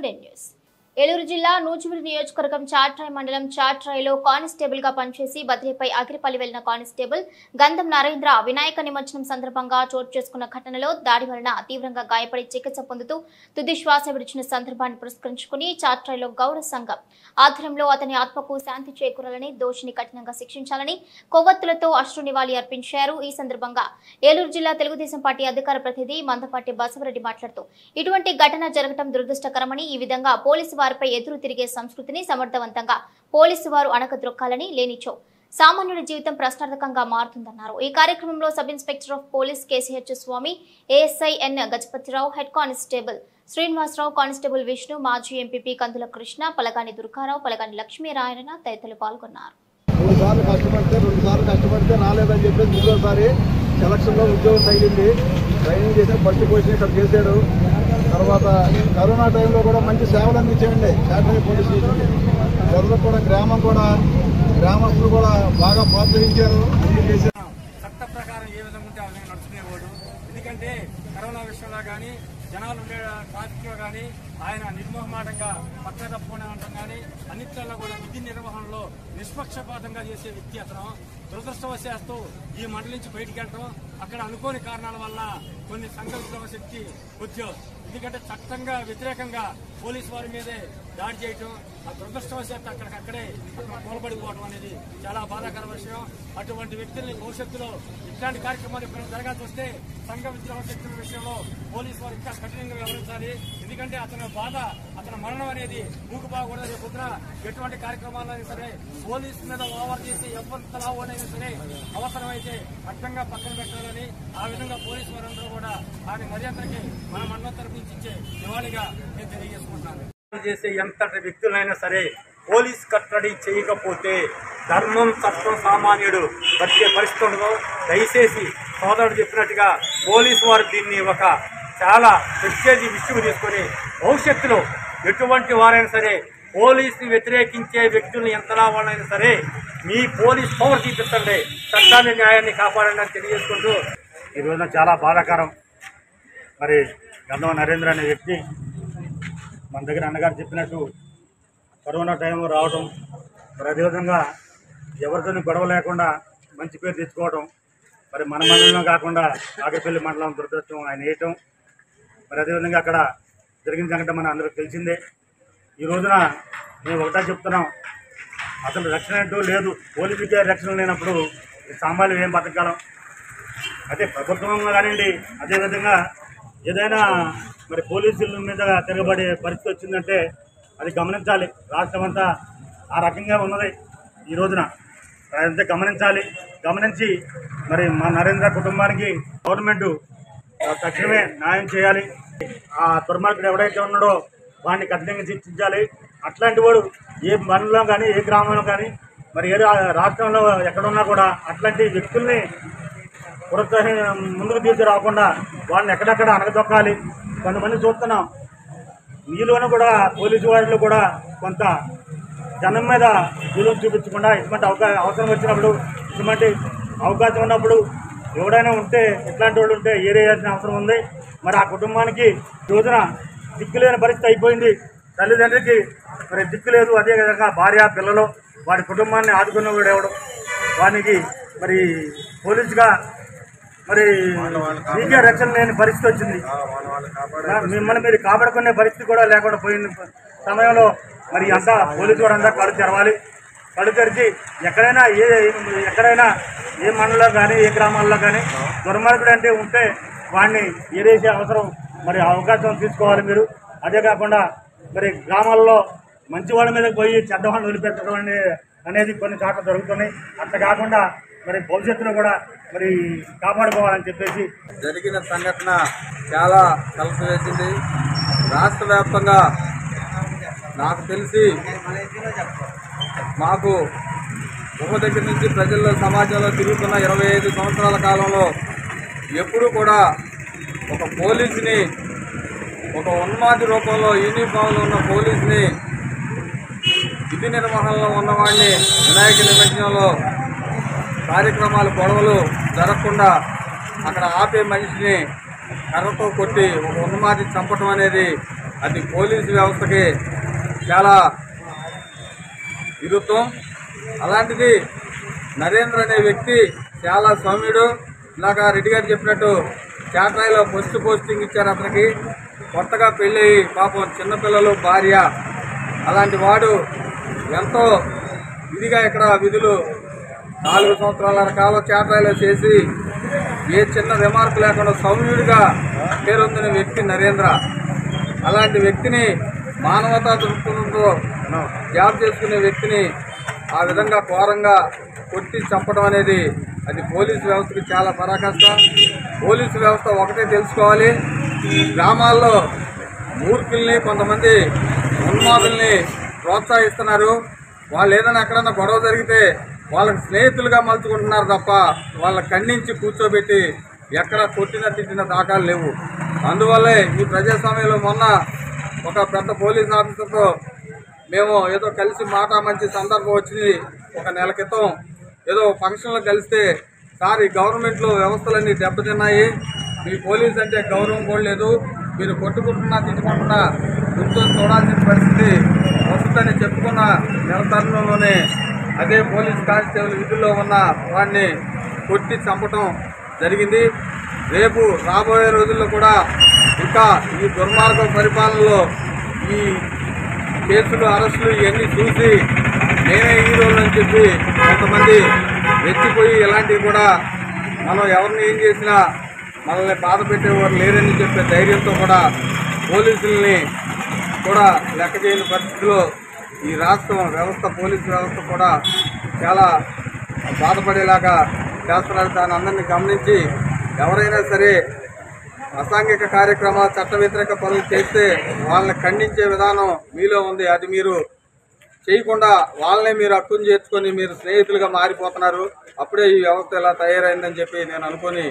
student news. Eluru జిల్లా నూజివీడు నియోజకవర్గం చాట్రాయ్ మండలం చాట్రాయ్లో కానిస్టేబుల్గా పనిచేసి బదిలీపై అగిరిపల్లి వెళ్ళిన కానిస్టేబుల్ గంధం నరేంద్ర వినాయక నిమజ్జనం సందర్భంగా చోటు చేసుకున్న ఘటనలో దాడి వలన తీవ్రంగా గాయపడి చికిత్స పొందుతూ తుది శ్వాస విడిచిన సందర్భాన్ని పురస్కరించుకుని చాట్రాయ్లో గౌడ సంఘం ఆధ్వర్యంలో అతని ఆత్మకు శాంతి చేకూరాలని దోషిని కఠినంగా శిక్షించాలని కొవ్వొత్తులతో అశ్రు నివాళి అర్పించారు. ఈ సందర్భంగా ఏలూరు జిల్లా తెలుగుదేశం పార్టీ అధికార ప్రతినిధి మందపాటి బసవరెడ్డి మాట్లాడుతూ ఇటువంటి ఘటన జరగడం దురదృష్టకరమని ఈ విధంగా పోలీసు వారిపై ఎదురు తిరిగే సంస్కృతిని సమర్థవంతంగా పోలీసు వారు అణకద్రొక్కాలని లేనిచో సామాన్యుడి జీవితం ప్రశ్నార్థకంగా మారుతుందన్నారు. ఈ కార్యక్రమంలో sub inspector of police KCH Swamy ASI N Gajapathirao head constable Srinivasarao constable Vishnu మాజీ ఎంపీపీ కందుల కృష్ణ పలగాని దుర్గారావు పలగాని లక్ష్మీనారాయణ తదితరులు పాల్గొన్నారు. మూడు ఉద్యోగం తగిలింది. ట్రైనింగ్ చేసి ఫస్ట్ పొజిషన్ ఇక్కడ చేశాడు తర్వాత కరోనా టైంలో కూడా మంచి సేవలు అందించేయండి శాటరీ పోలీస్ స్టేషన్ ప్రజలకు కూడా గ్రామం కూడా గ్రామస్తులు కూడా బాగా ప్రోత్సహించారు. చట్ట ప్రకారం ఏ విధంగా ఉంటే ఆ విధంగా నడుచుకునేవాడు ఎందుకంటే కరోనా విషయంలో కానీ జనాలు ఉండే ట్రాఫిక్లో కానీ ఆయన నిర్మోహమాటంగా పక్క తప్పుకునే ఉండటం కానీ అన్నిట్లలో కూడా విధి నిర్వహణలో నిష్పక్షపాతంగా చేసే వ్యక్తి అతను. దురదృష్టవశాత్తు ఈ మండలి నుంచి బయటికి వెళ్ళడం అక్కడ అనుకోని కారణాల వల్ల కొన్ని సంకల్ప శక్తి ఉద్యోగం. ఎందుకంటే చట్టంగా వ్యతిరేకంగా పోలీసు వారి మీదే దాడి చేయటం ఆ దురదృష్టవశాత్తు అక్కడికక్కడే అక్కడ కూలబడిపోవడం అనేది చాలా బాధాకర విషయం. అటువంటి వ్యక్తుల్ని భవిష్యత్తులో ఇట్లాంటి కార్యక్రమాలు ఎప్పుడైనా జరగాల్సి వస్తే సంఘ విద్రోహ శక్తుల విషయంలో పోలీసు వారు ఇంకా కఠినంగా వ్యవహరించాలి. ఎందుకంటే అతని బాధ అతని మరణం అనేది మూకుబాగూడదు రేపు పొద్దున ఎటువంటి కార్యక్రమాలైనా సరే పోలీసు మీద ఓవర్ చేసి ఎవరి ఓనైనా సరే అవసరమైతే అడ్డంగా పక్కన పెట్టాలని ఆ విధంగా పోలీసు వారందరూ కూడా ఆయన మర్యాదకి మన మండలం తరపు నుంచి ఇచ్చే నివాళిగా నేను తెలియజేసుకుంటున్నాను. చేసే ఎంతటి వ్యక్తులైనా సరే పోలీస్ కట్టడి చేయకపోతే ధర్మం తత్వం సామాన్యుడు వచ్చే పరిస్థితి ఉండదు. దయచేసి సోదరుడు చెప్పినట్టుగా పోలీసు వారు దీన్ని ఒక చాలా ప్రత్యేక విషయం తీసుకొని భవిష్యత్తులో ఎటువంటి వారైనా సరే పోలీసుని వ్యతిరేకించే వ్యక్తులను ఎంతలా వాళ్ళైనా సరే మీ పోలీస్ పవర్ చూపించండి చట్టాన్ని న్యాయాన్ని కాపాడండి అని తెలియజేసుకుంటూ ఈ రోజున చాలా బాధాకరం. మరి గంధం నరేంద్ర అనే వ్యక్తి మన దగ్గర అన్నగారు చెప్పినట్టు కరోనా టైం రావడం మరి అదేవిధంగా ఎవరితోని గొడవ లేకుండా మంచి పేరు తెచ్చుకోవడం మరి మన మండలం కాకుండా ఆగపల్లి మండలం దురదృష్టం ఆయన వేయటం మరి అదేవిధంగా అక్కడ జరిగిన సంఘటన మన అందరికి తెలిసిందే. ఈ రోజున మేము ఒకటే చెప్తున్నాం అసలు రక్షణ అంటూ లేదు పోలీసుకే రక్షణ లేనప్పుడు ఈ సామాన్యులు ఏం బతకాలం? అదే ప్రభుత్వం కానివ్వండి అదేవిధంగా ఏదైనా మరి పోలీసుల మీద తిరగబడే పరిస్థితి వచ్చిందంటే అది గమనించాలి. రాష్ట్రం అంతా ఆ రకంగా ఉన్నది ఈ రోజున. అదంతా గమనించాలి. గమనించి మరి మా నరేంద్ర కుటుంబానికి గవర్నమెంట్ తక్షణమే న్యాయం చేయాలి. ఆ దుర్మార్గుడు ఎవడైతే ఉన్నాడో వాడిని కఠినంగా శిక్షించాలి. అట్లాంటి వాడు ఏ మండలం కానీ ఏ గ్రామంలో కానీ మరి ఏ రాష్ట్రంలో ఎక్కడున్నా కూడా అట్లాంటి వ్యక్తుల్ని ప్రోత్సాహం ముందుకు తీసుకురాకుండా వాళ్ళని ఎక్కడెక్కడ అనగదొక్కాలి కొంతమంది చూస్తున్నాం. మీలోనూ కూడా పోలీసు వారిలో కూడా కొంత జనం మీద విలువ చూపించకుండా ఇటువంటి అవకాశం అవసరం వచ్చినప్పుడు ఇటువంటి అవకాశం ఉన్నప్పుడు ఎవడైనా ఉంటే ఇట్లాంటి వాళ్ళు ఉంటే ఏరేయాల్సిన అవసరం ఉంది? మరి ఆ కుటుంబానికి ఈ రోజున దిక్కులేని పరిస్థితి అయిపోయింది. తల్లిదండ్రికి మరి దిక్కు లేదు. అదేవిధంగా భార్య పిల్లలు వారి కుటుంబాన్ని ఆదుకున్నవాడు ఎవడు వానికి మరి పోలీసుగా మరి మీకే రక్షణ లేని పరిస్థితి వచ్చింది. మిమ్మల్ని మీరు కాపాడుకునే పరిస్థితి కూడా లేకుండా పోయిన సమయంలో మరి అంతా పోలీసు వారు అంతా కళ్ళు తెరవాలి. కళ్ళు తెరిచి ఎక్కడైనా ఏ ఎక్కడైనా ఏ మండలంలో కానీ ఏ గ్రామాల్లో కానీ దుర్మార్గుడు అంటే ఉంటే వాడిని ఏరేసే అవసరం మరి అవకాశం తీసుకోవాలి మీరు. అదే కాకుండా మరి గ్రామాల్లో మంచి వాళ్ళ మీద పోయి చెడ్డవాళ్ళని వదిలిపెట్టడం అనే అనేది కొన్ని చోట్ల జరుగుతున్నాయి. అట్లా కాకుండా మరి భవిష్యత్తులో కూడా మరి కాపాడుకోవాలని చెప్పేసి జరిగిన సంఘటన చాలా కలస వేసింది. రాష్ట్ర వ్యాప్తంగా నాకు తెలిసి మాకు ఒక దగ్గర నుంచి ప్రజల్లో సమాజంలో తిరుగుతున్న ఇరవై ఐదు సంవత్సరాల కాలంలో ఎప్పుడూ కూడా ఒక పోలీసుని ఒక ఉన్మాది రూపంలో యూనిఫామ్లో ఉన్న పోలీసుని విధి నిర్వహణలో ఉన్నవాడిని వినాయక నిమజ్జనంలో కార్యక్రమాలు గొడవలు జరగకుండా అక్కడ ఆపే మనిషిని కర్రతో కొట్టి ఒక ఉన్నమాటి చంపటం అనేది అది పోలీసు వ్యవస్థకి చాలా విరుద్ధం అలాంటిది నరేంద్ర అనే వ్యక్తి చాలా సౌమ్యుడు. ఇలాగ రెడ్డి గారు చెప్పినట్టు చాట్రాయిలో పోస్ట్ పోస్టింగ్ ఇచ్చారు అతనికి. కొత్తగా పెళ్ళి పాపం చిన్నపిల్లలు భార్య. అలాంటి వాడు ఎంతో ఇదిగా ఇక్కడ విధులు నాలుగు సంవత్సరాల రకాల చాట్రాయిలో చేసి ఏ చిన్న రిమార్క్ లేకుండా సౌమ్యుడిగా పేరొందిన వ్యక్తి నరేంద్ర. అలాంటి వ్యక్తిని మానవతా దృక్పథంతో జాబ్ చేసుకునే వ్యక్తిని ఆ విధంగా ఘోరంగా కొట్టి చంపడం అనేది అది పోలీసు వ్యవస్థకి చాలా పరాకాష్ట. పోలీసు వ్యవస్థ ఒకటే తెలుసుకోవాలి. గ్రామాల్లో మూర్ఖుల్ని కొంతమంది ఉన్మాదుల్ని ప్రోత్సహిస్తున్నారు. వాళ్ళు ఏదైనా ఎక్కడన్నా గొడవ జరిగితే వాళ్ళకి స్నేహితులుగా మలుచుకుంటున్నారు తప్ప వాళ్ళని ఖండించి కూర్చోబెట్టి ఎక్కడ కొట్టిన తిట్టిన దాఖలు లేవు. అందువల్లే ఈ ప్రజాస్వామ్యంలో మొన్న ఒక పెద్ద పోలీస్ ఆఫీసర్తో మేము ఏదో కలిసి మాట మంచి సందర్భం వచ్చింది ఒక నెల క్రితం. ఏదో ఫంక్షన్లో కలిస్తే సార్ ఈ గవర్నమెంట్లో వ్యవస్థలన్నీ దెబ్బతిన్నాయి. మీ పోలీస్ అంటే గౌరవం కూడా లేదు. మీరు కొట్టుకుంటున్నా తిట్టుకుంటున్నా కూర్చొని చూడాల్సిన పరిస్థితి వస్తుందని చెప్పుకున్న నెల తరుణంలోనే అదే పోలీస్ కానిస్టేబుల్ విధుల్లో ఉన్న వాడిని కొట్టి చంపటం జరిగింది. రేపు రాబోయే రోజుల్లో కూడా ఇంకా ఈ దుర్మార్గ పరిపాలనలో ఈ కేసులు అరెస్టులు ఇవన్నీ చూసి నేనే హీరోలు అని చెప్పి కొంతమంది రెచ్చిపోయి ఇలాంటివి కూడా మనం ఎవరిని ఏం చేసినా మనల్ని బాధ పెట్టేవారు లేరని చెప్పే ధైర్యంతో కూడా పోలీసుల్ని కూడా లెక్క చేయని పరిస్థితిలో ఈ రాష్ట్రం వ్యవస్థ పోలీసు వ్యవస్థ కూడా చాలా బాధపడేలాగా చేస్తున్నారు. దాని అందరినీ గమనించి ఎవరైనా సరే అసాంఘిక కార్యక్రమాలు చట్ట వ్యతిరేక పనులు చేస్తే వాళ్ళని ఖండించే విధానం మీలో ఉంది. అది మీరు చేయకుండా వాళ్ళనే మీరు హక్కును చేర్చుకొని మీరు స్నేహితులుగా మారిపోతున్నారు. అప్పుడే ఈ వ్యవస్థ ఇలా తయారైందని చెప్పి నేను అనుకొని